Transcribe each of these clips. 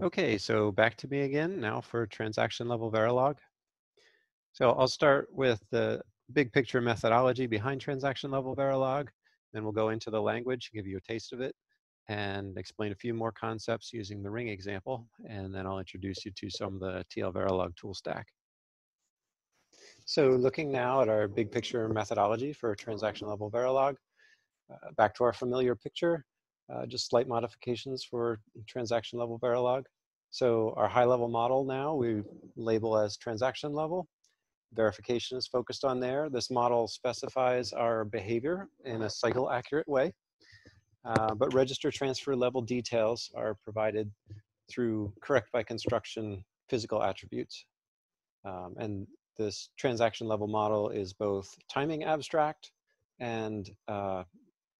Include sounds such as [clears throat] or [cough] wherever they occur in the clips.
Okay, so back to me again now for transaction level Verilog. So I'll start with the big picture methodology behind transaction level Verilog, then we'll go into the language, give you a taste of it, and explain a few more concepts using the ring example, and then I'll introduce you to some of the TL Verilog tool stack. So looking now at our big picture methodology for transaction level Verilog, uh, back to our familiar picture, uh, just slight modifications for transaction level Verilog. So our high level model now we label as transaction level. Verification is focused on there. This model specifies our behavior in a cycle accurate way, uh, but register transfer level details are provided through correct by construction physical attributes. Um, and this transaction level model is both timing abstract and uh,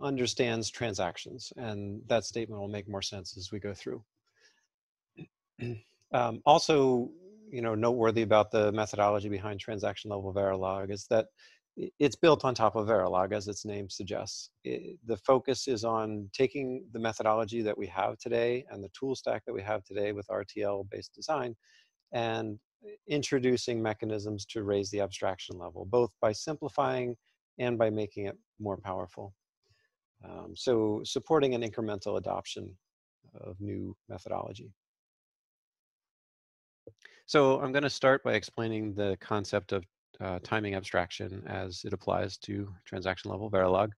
understands transactions. And that statement will make more sense as we go through. [clears throat] um, also, you know, noteworthy about the methodology behind transaction level Verilog is that it's built on top of Verilog, as its name suggests. It, the focus is on taking the methodology that we have today and the tool stack that we have today with RTL-based design and introducing mechanisms to raise the abstraction level, both by simplifying and by making it more powerful. Um, so supporting an incremental adoption of new methodology. So I'm going to start by explaining the concept of uh, timing abstraction as it applies to transaction level Verilog.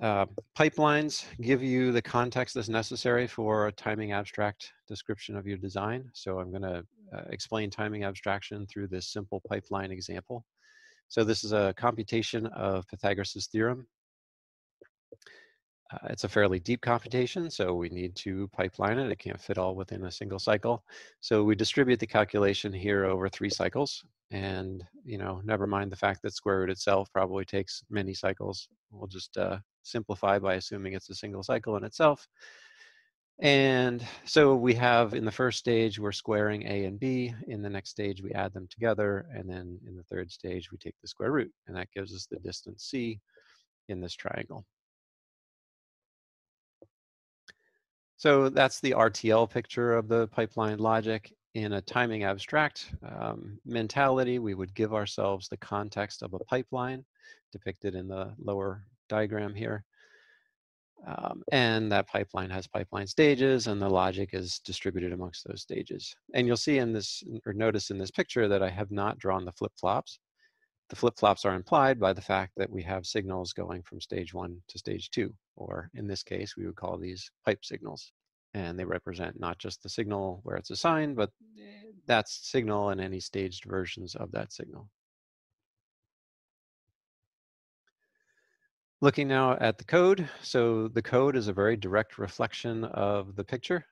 Uh, pipelines give you the context that's necessary for a timing abstract description of your design. So I'm going to uh, explain timing abstraction through this simple pipeline example. So this is a computation of Pythagoras' theorem. Uh, it's a fairly deep computation, so we need to pipeline it. It can't fit all within a single cycle. So we distribute the calculation here over three cycles. And, you know, never mind the fact that square root itself probably takes many cycles. We'll just uh, simplify by assuming it's a single cycle in itself. And so we have in the first stage, we're squaring A and B. In the next stage, we add them together. And then in the third stage, we take the square root. And that gives us the distance C in this triangle. So that's the RTL picture of the pipeline logic. In a timing abstract um, mentality, we would give ourselves the context of a pipeline depicted in the lower diagram here. Um, and that pipeline has pipeline stages and the logic is distributed amongst those stages. And you'll see in this, or notice in this picture that I have not drawn the flip-flops. The flip-flops are implied by the fact that we have signals going from stage one to stage two, or in this case, we would call these pipe signals. And they represent not just the signal where it's assigned, but that signal and any staged versions of that signal. Looking now at the code. So the code is a very direct reflection of the picture.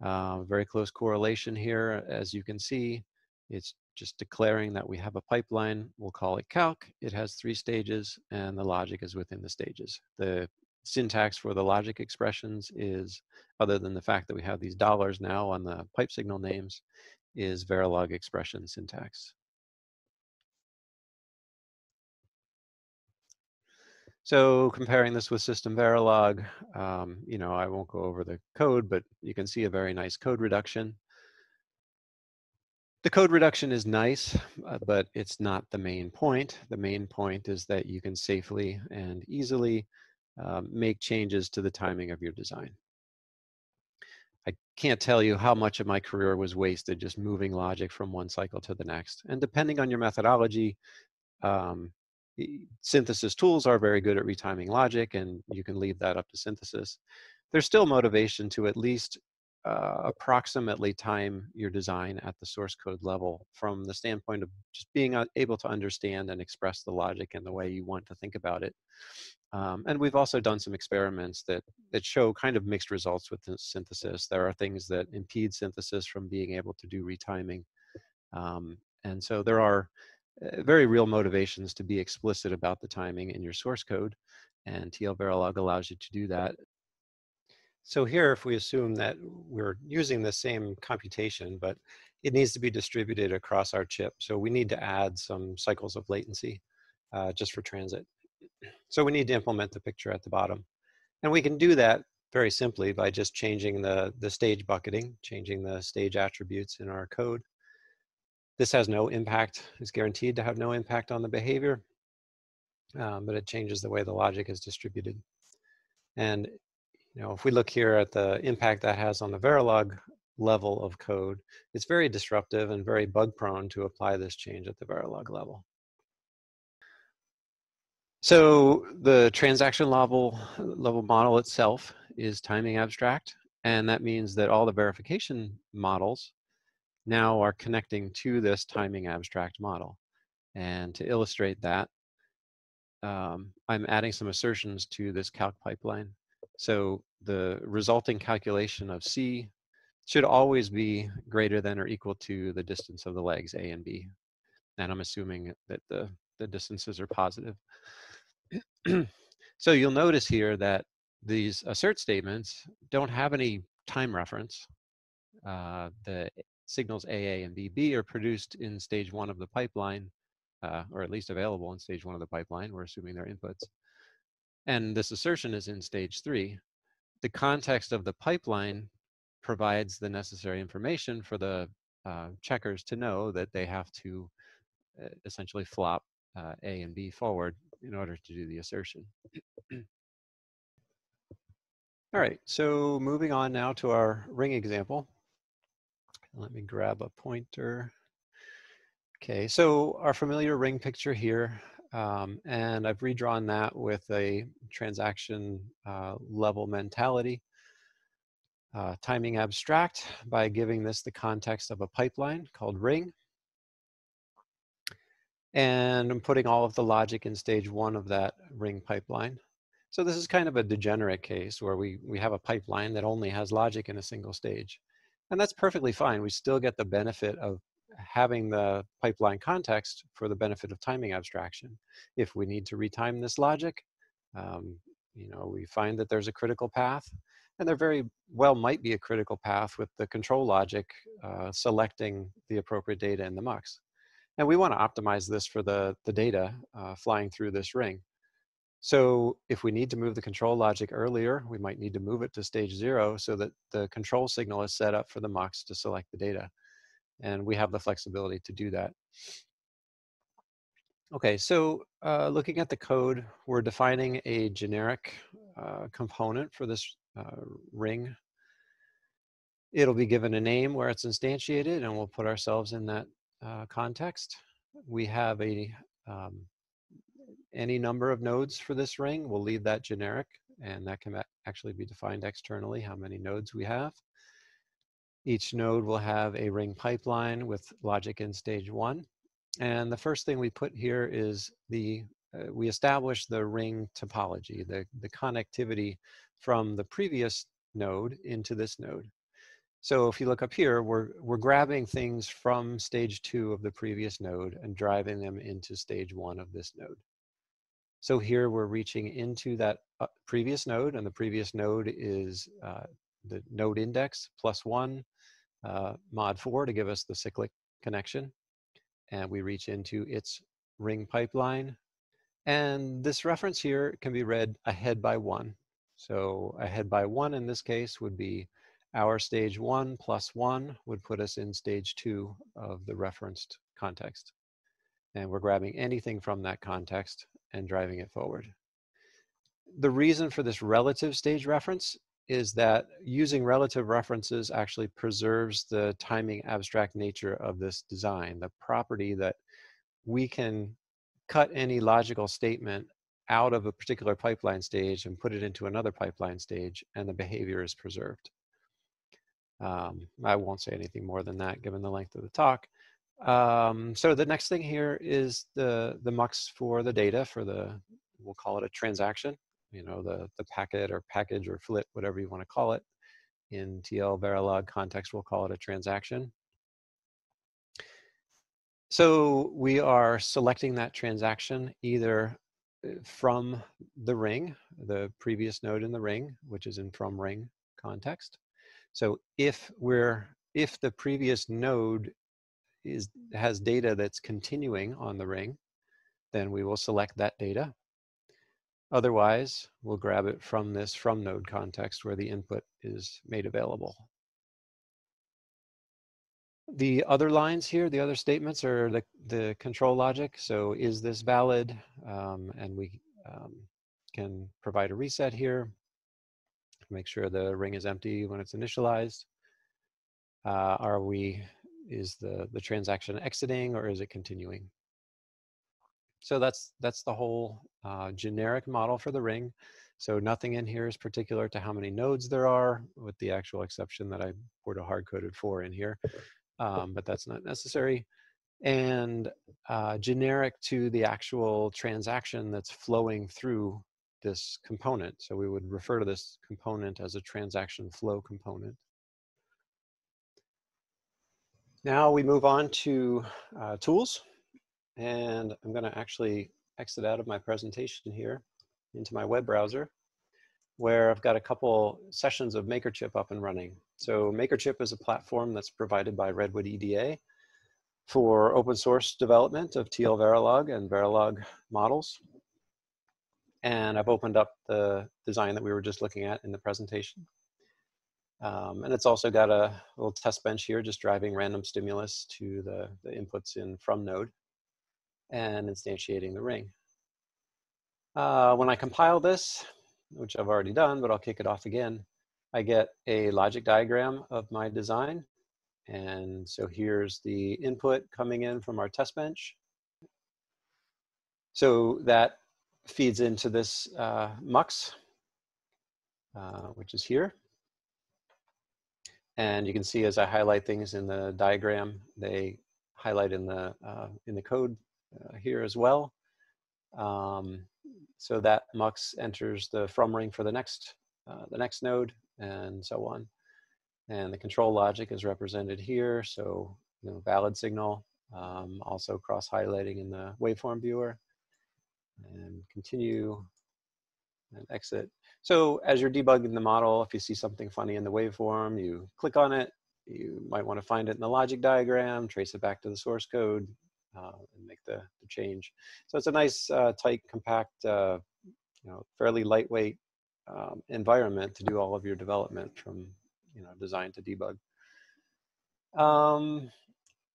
Uh, very close correlation here. As you can see, it's just declaring that we have a pipeline. We'll call it calc. It has three stages and the logic is within the stages. The syntax for the logic expressions is, other than the fact that we have these dollars now on the pipe signal names, is Verilog expression syntax. So comparing this with System Verilog, um, you know, I won't go over the code, but you can see a very nice code reduction. The code reduction is nice, uh, but it's not the main point. The main point is that you can safely and easily um, make changes to the timing of your design. I can't tell you how much of my career was wasted just moving logic from one cycle to the next. And depending on your methodology, um, synthesis tools are very good at retiming logic and you can leave that up to synthesis. There's still motivation to at least uh, approximately time your design at the source code level from the standpoint of just being able to understand and express the logic in the way you want to think about it. Um, and we've also done some experiments that, that show kind of mixed results with synthesis. There are things that impede synthesis from being able to do retiming. Um, and so there are uh, very real motivations to be explicit about the timing in your source code. And TL Verilog allows you to do that so here, if we assume that we're using the same computation, but it needs to be distributed across our chip. So we need to add some cycles of latency uh, just for transit. So we need to implement the picture at the bottom. And we can do that very simply by just changing the, the stage bucketing, changing the stage attributes in our code. This has no impact, is guaranteed to have no impact on the behavior, um, but it changes the way the logic is distributed. And you know, if we look here at the impact that has on the Verilog level of code, it's very disruptive and very bug prone to apply this change at the Verilog level. So the transaction level, level model itself is timing abstract, and that means that all the verification models now are connecting to this timing abstract model. And to illustrate that, um, I'm adding some assertions to this calc pipeline. So the resulting calculation of C should always be greater than or equal to the distance of the legs A and B. And I'm assuming that the, the distances are positive. [clears throat] so you'll notice here that these assert statements don't have any time reference. Uh, the signals AA and BB are produced in stage one of the pipeline, uh, or at least available in stage one of the pipeline. We're assuming they're inputs. And this assertion is in stage three. The context of the pipeline provides the necessary information for the uh, checkers to know that they have to uh, essentially flop uh, A and B forward in order to do the assertion. All right, so moving on now to our ring example. Let me grab a pointer. Okay, so our familiar ring picture here, um, and I've redrawn that with a transaction uh, level mentality. Uh, timing abstract by giving this the context of a pipeline called ring. And I'm putting all of the logic in stage one of that ring pipeline. So this is kind of a degenerate case where we, we have a pipeline that only has logic in a single stage. And that's perfectly fine. We still get the benefit of having the pipeline context for the benefit of timing abstraction. If we need to retime this logic, um, you know, we find that there's a critical path, and there very well might be a critical path with the control logic uh, selecting the appropriate data in the MUX. And we want to optimize this for the, the data uh, flying through this ring. So if we need to move the control logic earlier, we might need to move it to stage zero so that the control signal is set up for the MUX to select the data. And we have the flexibility to do that. Okay, so uh, looking at the code, we're defining a generic uh, component for this uh, ring. It'll be given a name where it's instantiated and we'll put ourselves in that uh, context. We have a um, any number of nodes for this ring. We'll leave that generic and that can actually be defined externally, how many nodes we have. Each node will have a ring pipeline with logic in stage one. And the first thing we put here is the, uh, we establish the ring topology, the, the connectivity from the previous node into this node. So if you look up here, we're, we're grabbing things from stage two of the previous node and driving them into stage one of this node. So here we're reaching into that uh, previous node, and the previous node is uh, the node index plus one uh, mod four to give us the cyclic connection. And we reach into its ring pipeline. And this reference here can be read ahead by one. So ahead by one in this case would be our stage one plus one would put us in stage two of the referenced context. And we're grabbing anything from that context and driving it forward. The reason for this relative stage reference is that using relative references actually preserves the timing abstract nature of this design, the property that we can cut any logical statement out of a particular pipeline stage and put it into another pipeline stage and the behavior is preserved. Um, I won't say anything more than that given the length of the talk. Um, so the next thing here is the, the MUX for the data for the, we'll call it a transaction, you know, the, the packet or package or flit, whatever you want to call it. In TL Verilog context, we'll call it a transaction. So we are selecting that transaction either uh, from the ring, the previous node in the ring, which is in from ring context. So if we're if the previous node is has data that's continuing on the ring, then we will select that data. Otherwise, we'll grab it from this from node context where the input is made available. The other lines here, the other statements are the, the control logic. So is this valid? Um, and we um, can provide a reset here. Make sure the ring is empty when it's initialized. Uh, are we, is the, the transaction exiting or is it continuing? So that's, that's the whole uh, generic model for the ring. So nothing in here is particular to how many nodes there are, with the actual exception that I poured a hard-coded for in here, um, but that's not necessary. And uh, generic to the actual transaction that's flowing through this component. So we would refer to this component as a transaction flow component. Now we move on to uh, tools. And I'm going to actually exit out of my presentation here into my web browser where I've got a couple sessions of MakerChip up and running. So MakerChip is a platform that's provided by Redwood EDA for open source development of TL Verilog and Verilog models. And I've opened up the design that we were just looking at in the presentation. Um, and it's also got a little test bench here, just driving random stimulus to the, the inputs in from node and instantiating the ring. Uh, when I compile this, which I've already done, but I'll kick it off again, I get a logic diagram of my design. And so here's the input coming in from our test bench. So that feeds into this uh, MUX, uh, which is here. And you can see as I highlight things in the diagram, they highlight in the, uh, in the code uh, here as well. Um, so that mux enters the from ring for the next, uh, the next node and so on. And the control logic is represented here. So, you know, valid signal, um, also cross highlighting in the waveform viewer and continue and exit. So as you're debugging the model, if you see something funny in the waveform, you click on it, you might want to find it in the logic diagram, trace it back to the source code, uh, and make the, the, change. So it's a nice, uh, tight, compact, uh, you know, fairly lightweight um, environment to do all of your development from, you know, design to debug. Um,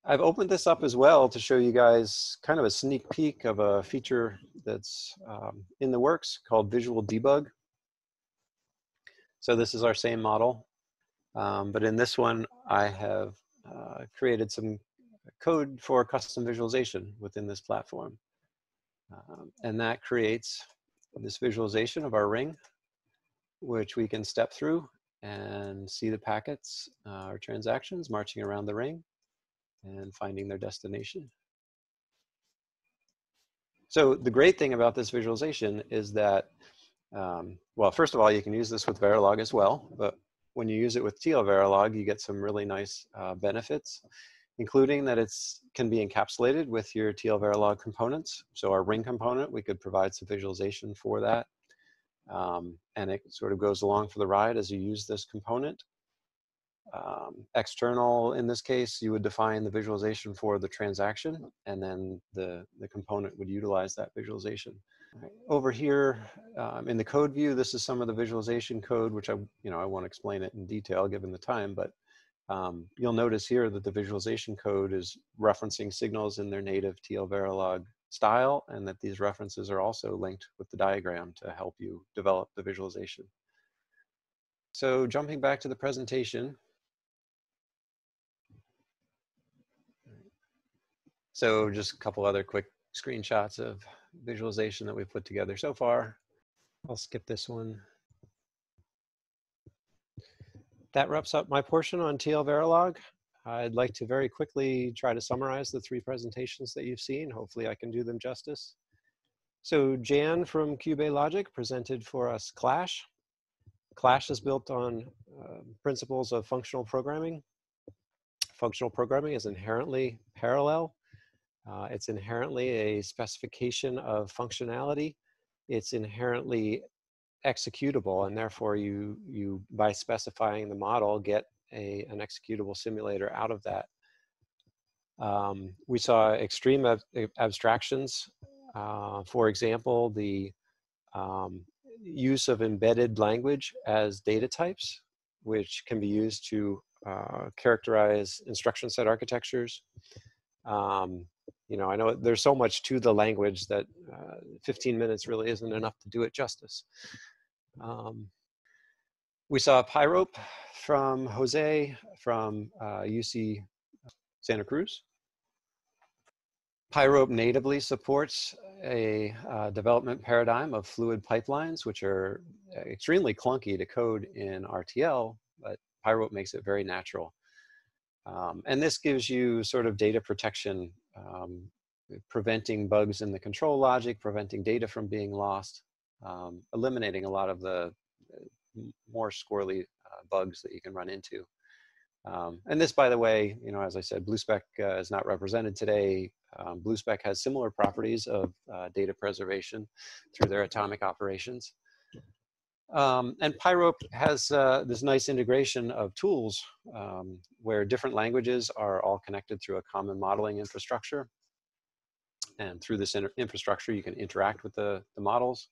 I've opened this up as well to show you guys kind of a sneak peek of a feature that's um, in the works called Visual Debug. So this is our same model, um, but in this one I have uh, created some code for custom visualization within this platform. Um, and that creates this visualization of our ring, which we can step through and see the packets uh, or transactions marching around the ring and finding their destination. So the great thing about this visualization is that, um, well, first of all, you can use this with Verilog as well, but when you use it with TL Verilog, you get some really nice uh, benefits including that it's can be encapsulated with your TL Verilog components. So our ring component, we could provide some visualization for that. Um, and it sort of goes along for the ride as you use this component. Um, external, in this case, you would define the visualization for the transaction, and then the, the component would utilize that visualization. Over here um, in the code view, this is some of the visualization code, which I, you know, I won't explain it in detail given the time, but um, you'll notice here that the visualization code is referencing signals in their native TL Verilog style and that these references are also linked with the diagram to help you develop the visualization. So jumping back to the presentation. So just a couple other quick screenshots of visualization that we've put together so far. I'll skip this one that wraps up my portion on TL Verilog. I'd like to very quickly try to summarize the three presentations that you've seen. Hopefully I can do them justice. So Jan from QBayLogic presented for us Clash. Clash is built on uh, principles of functional programming. Functional programming is inherently parallel. Uh, it's inherently a specification of functionality. It's inherently executable and therefore you you by specifying the model get a an executable simulator out of that um, we saw extreme ab abstractions uh, for example the Um, use of embedded language as data types, which can be used to uh, characterize instruction set architectures. Um, you know, I know there's so much to the language that uh, 15 minutes really isn't enough to do it justice. Um, we saw PyRope from Jose from uh, UC Santa Cruz. PyRope natively supports a uh, development paradigm of fluid pipelines, which are extremely clunky to code in RTL, but PyRope makes it very natural. Um, and this gives you sort of data protection, um, preventing bugs in the control logic, preventing data from being lost, um, eliminating a lot of the uh, more squirrely uh, bugs that you can run into. Um, and this, by the way, you know, as I said, BlueSpec uh, is not represented today. Um, BlueSpec has similar properties of uh, data preservation through their atomic operations. Um, and PyRope has uh, this nice integration of tools um, where different languages are all connected through a common modeling infrastructure. And through this infrastructure, you can interact with the, the models.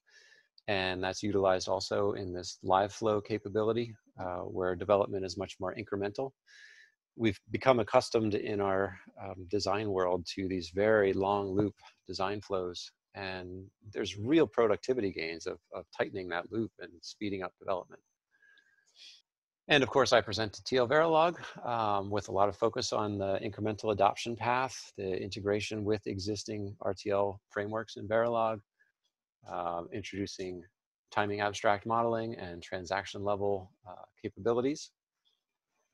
And that's utilized also in this live flow capability uh, where development is much more incremental. We've become accustomed in our um, design world to these very long loop design flows and there's real productivity gains of, of tightening that loop and speeding up development. And of course, I present to TL Verilog um, with a lot of focus on the incremental adoption path, the integration with existing RTL frameworks in Verilog, uh, introducing timing abstract modeling and transaction level uh, capabilities.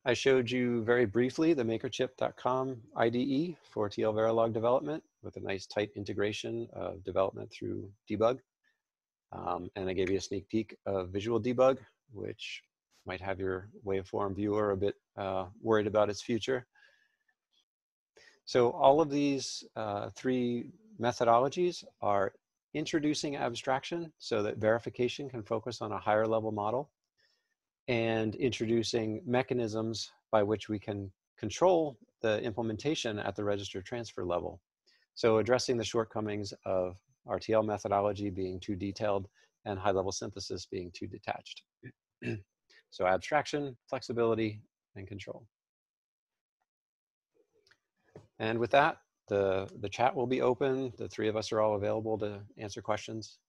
I showed you very briefly the makerchip.com IDE for TL Verilog development with a nice tight integration of development through debug. Um, and I gave you a sneak peek of visual debug, which might have your waveform viewer a bit uh, worried about its future. So all of these uh, three methodologies are introducing abstraction so that verification can focus on a higher level model and introducing mechanisms by which we can control the implementation at the register transfer level. So addressing the shortcomings of RTL methodology being too detailed and high level synthesis being too detached. [clears throat] so abstraction, flexibility, and control. And with that, the, the chat will be open. The three of us are all available to answer questions.